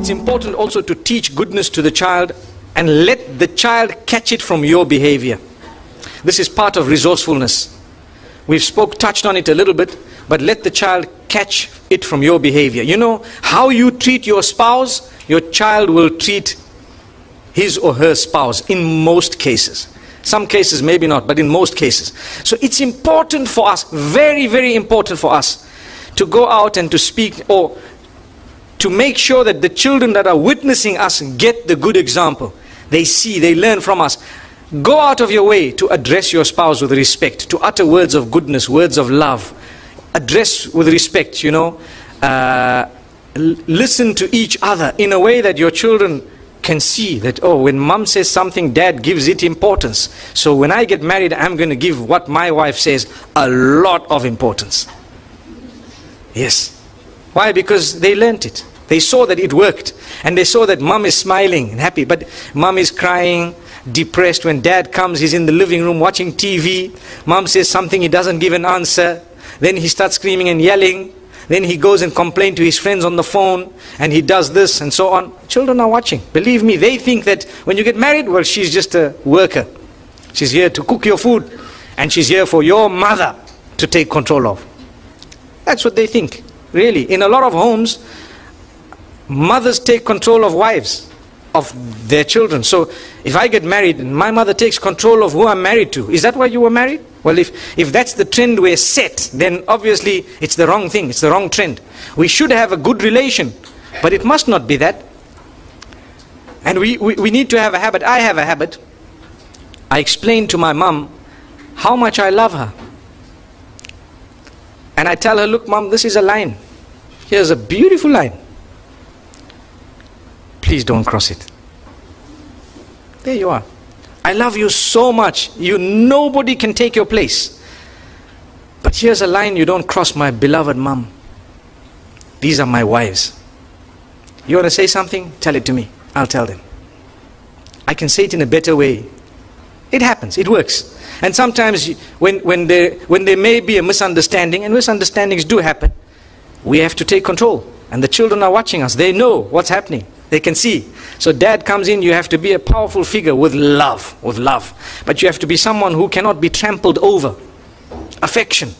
it's important also to teach goodness to the child and let the child catch it from your behavior. This is part of resourcefulness. We've spoke, touched on it a little bit, but let the child catch it from your behavior. You know, how you treat your spouse, your child will treat his or her spouse in most cases. Some cases maybe not, but in most cases. So it's important for us, very, very important for us, to go out and to speak or to make sure that the children that are witnessing us get the good example. They see, they learn from us. Go out of your way to address your spouse with respect, to utter words of goodness, words of love. Address with respect, you know. Uh, listen to each other in a way that your children can see that, oh, when mom says something, dad gives it importance. So when I get married, I'm going to give what my wife says a lot of importance. Yes. Why? Because they learnt it. They saw that it worked. And they saw that mom is smiling and happy. But mom is crying, depressed. When dad comes, he's in the living room watching TV. Mom says something, he doesn't give an answer. Then he starts screaming and yelling. Then he goes and complains to his friends on the phone and he does this and so on. Children are watching. Believe me, they think that when you get married, well, she's just a worker. She's here to cook your food and she's here for your mother to take control of. That's what they think, really. In a lot of homes, mothers take control of wives, of their children. So if I get married and my mother takes control of who I'm married to, is that why you were married? Well, if, if that's the trend we're set, then obviously it's the wrong thing, it's the wrong trend. We should have a good relation, but it must not be that. And we, we, we need to have a habit. I have a habit. I explain to my mom how much I love her. And I tell her, look, mom, this is a line. Here's a beautiful line. Please don't cross it. There you are. I love you so much. You nobody can take your place. But here's a line you don't cross, my beloved mom. These are my wives. You want to say something? Tell it to me. I'll tell them. I can say it in a better way. It happens, it works. And sometimes when, when, there, when there may be a misunderstanding, and misunderstandings do happen, we have to take control. And the children are watching us. They know what's happening. They can see. So dad comes in, you have to be a powerful figure with love, with love. But you have to be someone who cannot be trampled over. Affection.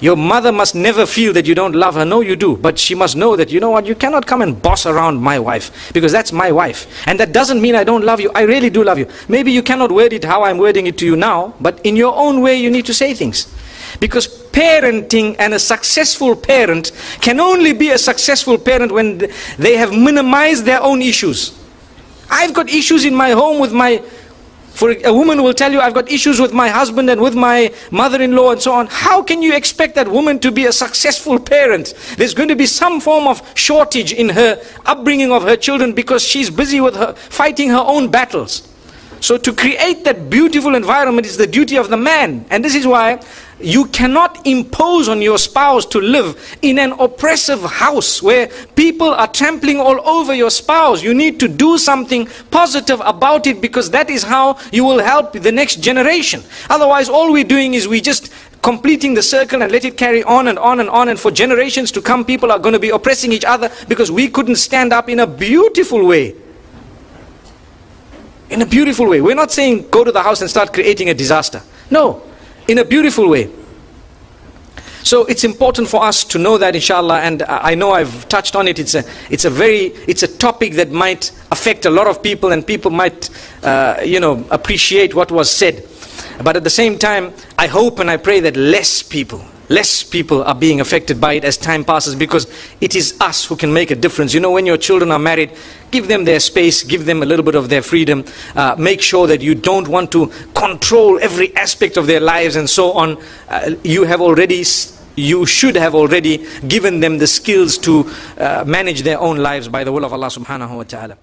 Your mother must never feel that you don't love her. No, you do. But she must know that, you know what, you cannot come and boss around my wife. Because that's my wife. And that doesn't mean I don't love you. I really do love you. Maybe you cannot word it how I'm wording it to you now. But in your own way, you need to say things. Because parenting and a successful parent can only be a successful parent when they have minimized their own issues. I've got issues in my home with my, for a woman will tell you, I've got issues with my husband and with my mother-in-law and so on. How can you expect that woman to be a successful parent? There's going to be some form of shortage in her upbringing of her children because she's busy with her, fighting her own battles. So to create that beautiful environment is the duty of the man. And this is why you cannot impose on your spouse to live in an oppressive house where people are trampling all over your spouse. You need to do something positive about it because that is how you will help the next generation. Otherwise, all we're doing is we just completing the circle and let it carry on and on and on. And for generations to come, people are going to be oppressing each other because we couldn't stand up in a beautiful way in a beautiful way. We're not saying go to the house and start creating a disaster. No, in a beautiful way. So it's important for us to know that inshallah and I know I've touched on it it's a it's a very it's a topic that might affect a lot of people and people might uh, you know appreciate what was said but at the same time I hope and I pray that less people less people are being affected by it as time passes because it is us who can make a difference. You know, when your children are married, give them their space, give them a little bit of their freedom. Uh, make sure that you don't want to control every aspect of their lives and so on. Uh, you have already you should have already given them the skills to uh, manage their own lives by the will of Allah subhanahu wa ta'ala.